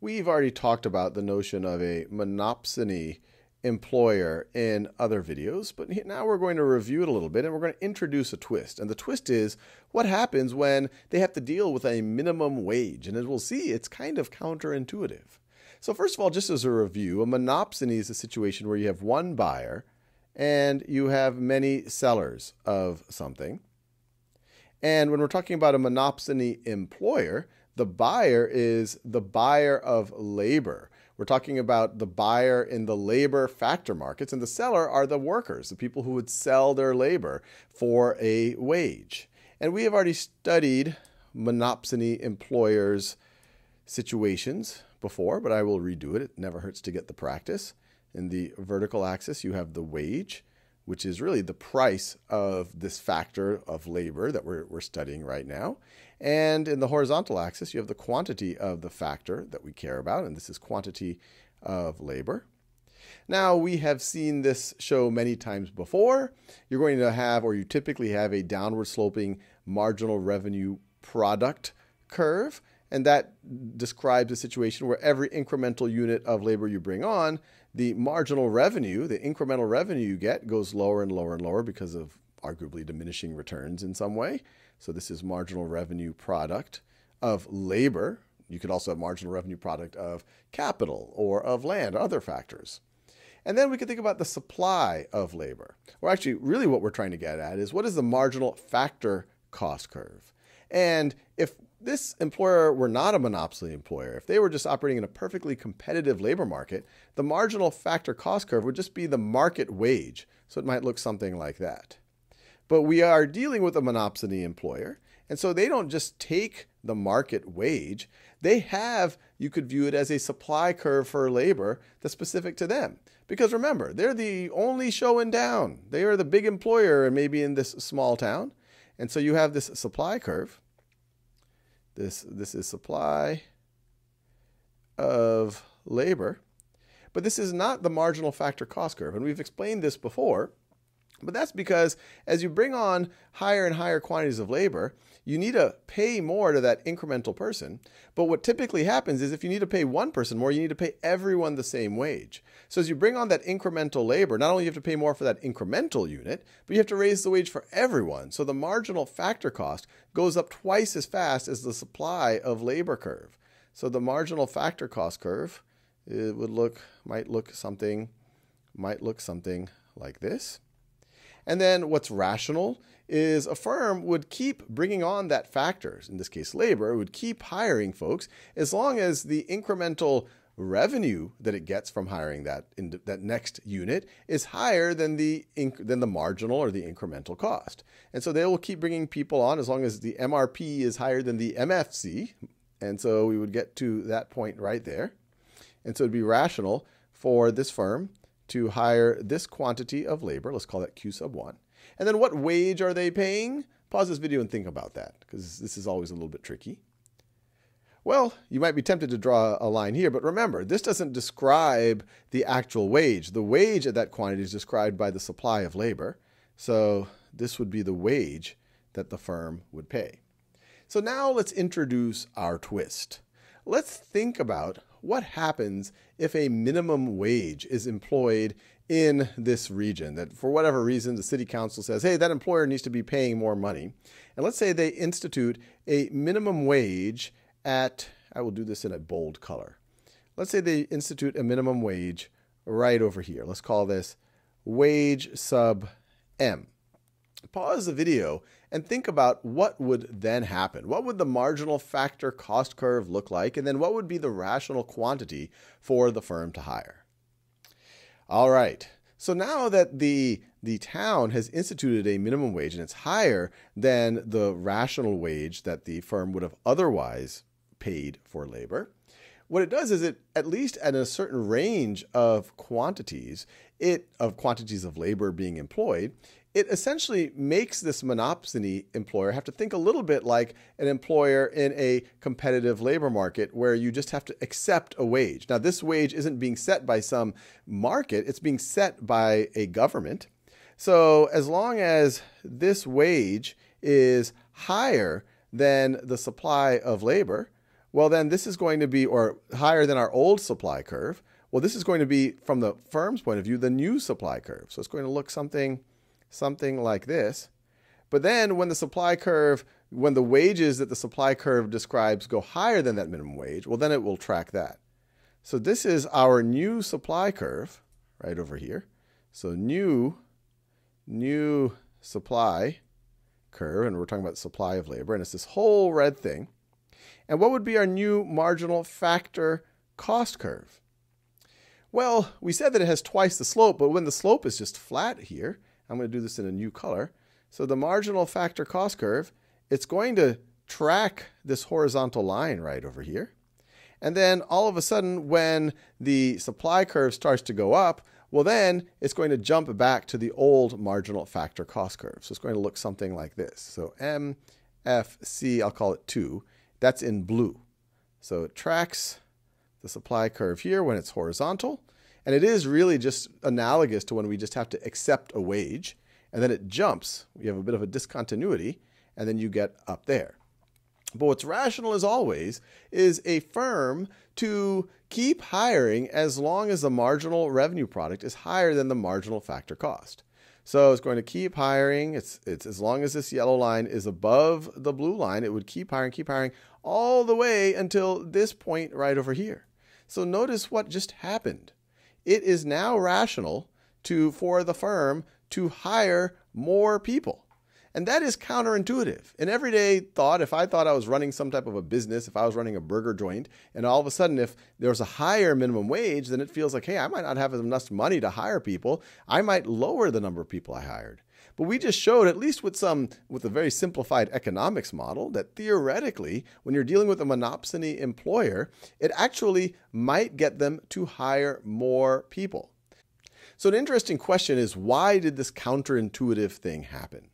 We've already talked about the notion of a monopsony employer in other videos, but now we're going to review it a little bit and we're going to introduce a twist. And the twist is what happens when they have to deal with a minimum wage. And as we'll see, it's kind of counterintuitive. So, first of all, just as a review, a monopsony is a situation where you have one buyer and you have many sellers of something. And when we're talking about a monopsony employer, the buyer is the buyer of labor. We're talking about the buyer in the labor factor markets, and the seller are the workers, the people who would sell their labor for a wage. And we have already studied monopsony employers' situations before, but I will redo it. It never hurts to get the practice. In the vertical axis, you have the wage, which is really the price of this factor of labor that we're, we're studying right now. And in the horizontal axis, you have the quantity of the factor that we care about, and this is quantity of labor. Now, we have seen this show many times before. You're going to have, or you typically have, a downward sloping marginal revenue product curve. And that describes a situation where every incremental unit of labor you bring on, the marginal revenue, the incremental revenue you get, goes lower and lower and lower because of arguably diminishing returns in some way. So this is marginal revenue product of labor. You could also have marginal revenue product of capital or of land, other factors. And then we could think about the supply of labor. Or actually, really what we're trying to get at is what is the marginal factor cost curve? And if this employer were not a monopsony employer, if they were just operating in a perfectly competitive labor market, the marginal factor cost curve would just be the market wage. So it might look something like that. But we are dealing with a monopsony employer, and so they don't just take the market wage. They have, you could view it as a supply curve for labor that's specific to them. Because remember, they're the only show in town. They are the big employer, maybe in this small town. And so you have this supply curve this, this is supply of labor. But this is not the marginal factor cost curve. And we've explained this before. But that's because as you bring on higher and higher quantities of labor, you need to pay more to that incremental person. But what typically happens is if you need to pay one person more, you need to pay everyone the same wage. So as you bring on that incremental labor, not only you have to pay more for that incremental unit, but you have to raise the wage for everyone. So the marginal factor cost goes up twice as fast as the supply of labor curve. So the marginal factor cost curve it would look might look something might look something like this. And then what's rational is a firm would keep bringing on that factor, in this case labor, would keep hiring folks as long as the incremental revenue that it gets from hiring that in that next unit is higher than the than the marginal or the incremental cost. And so they will keep bringing people on as long as the MRP is higher than the MFC. And so we would get to that point right there. And so it'd be rational for this firm to hire this quantity of labor. Let's call that Q sub 1. And then what wage are they paying? Pause this video and think about that because this is always a little bit tricky. Well, you might be tempted to draw a line here, but remember, this doesn't describe the actual wage. The wage at that quantity is described by the supply of labor. So this would be the wage that the firm would pay. So now let's introduce our twist. Let's think about what happens if a minimum wage is employed in this region? That for whatever reason the city council says hey that employer needs to be paying more money. And let's say they institute a minimum wage at i will do this in a bold color. Let's say they institute a minimum wage right over here. Let's call this wage sub m pause the video and think about what would then happen. What would the marginal factor cost curve look like? And then what would be the rational quantity for the firm to hire? All right. So now that the the town has instituted a minimum wage and it's higher than the rational wage that the firm would have otherwise paid for labor, what it does is it at least at a certain range of quantities, it of quantities of labor being employed, it essentially makes this monopsony employer have to think a little bit like an employer in a competitive labor market where you just have to accept a wage. Now, this wage isn't being set by some market, it's being set by a government. So, as long as this wage is higher than the supply of labor, well, then this is going to be, or higher than our old supply curve. Well, this is going to be, from the firm's point of view, the new supply curve. So it's going to look something, something like this. But then when the supply curve, when the wages that the supply curve describes go higher than that minimum wage, well, then it will track that. So this is our new supply curve right over here. So new, new supply curve, and we're talking about supply of labor, and it's this whole red thing. And what would be our new marginal factor cost curve? Well, we said that it has twice the slope, but when the slope is just flat here, I'm going to do this in a new color. So the marginal factor cost curve, it's going to track this horizontal line right over here. And then all of a sudden, when the supply curve starts to go up, well, then it's going to jump back to the old marginal factor cost curve. So it's going to look something like this. So MFC, I'll call it 2, that's in blue. So it tracks the supply curve here when it's horizontal. And it is really just analogous to when we just have to accept a wage. And then it jumps. You have a bit of a discontinuity. And then you get up there. But what's rational as always is a firm to keep hiring as long as the marginal revenue product is higher than the marginal factor cost. So it's going to keep hiring. It's, it's as long as this yellow line is above the blue line, it would keep hiring, keep hiring all the way until this point right over here. So notice what just happened. It is now rational to for the firm to hire more people. And that is counterintuitive. In everyday thought, if I thought I was running some type of a business, if I was running a burger joint, and all of a sudden, if there's a higher minimum wage, then it feels like, hey, I might not have enough money to hire people. I might lower the number of people I hired. But we just showed, at least with some, with a very simplified economics model, that theoretically, when you're dealing with a monopsony employer, it actually might get them to hire more people. So, an interesting question is why did this counterintuitive thing happen?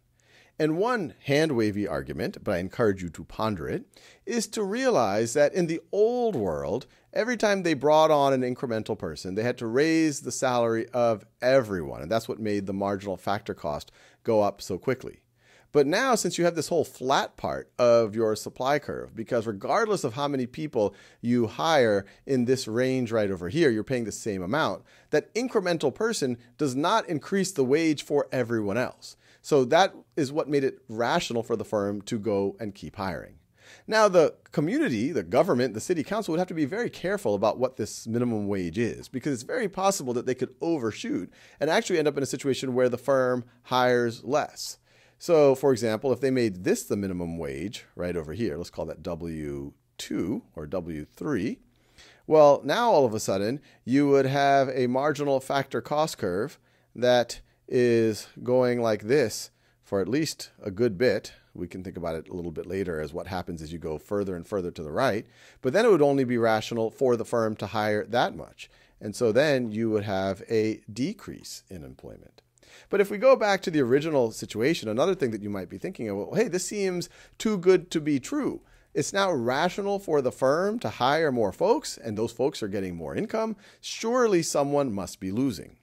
And one hand wavy argument, but I encourage you to ponder it, is to realize that in the old world, every time they brought on an incremental person, they had to raise the salary of everyone. And that's what made the marginal factor cost go up so quickly. But now, since you have this whole flat part of your supply curve, because regardless of how many people you hire in this range right over here, you're paying the same amount, that incremental person does not increase the wage for everyone else. So that is what made it rational for the firm to go and keep hiring. Now, the community, the government, the city council would have to be very careful about what this minimum wage is because it's very possible that they could overshoot and actually end up in a situation where the firm hires less. So, for example, if they made this the minimum wage right over here, let's call that W2 or W3. Well, now all of a sudden, you would have a marginal factor cost curve that is going like this for at least a good bit. We can think about it a little bit later as what happens as you go further and further to the right. But then it would only be rational for the firm to hire that much. And so then you would have a decrease in employment. But if we go back to the original situation, another thing that you might be thinking of, well, hey, this seems too good to be true. It's now rational for the firm to hire more folks, and those folks are getting more income. Surely someone must be losing.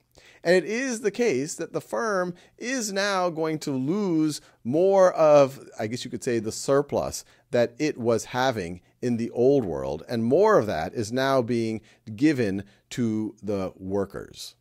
And it is the case that the firm is now going to lose more of, I guess you could say, the surplus that it was having in the old world. And more of that is now being given to the workers.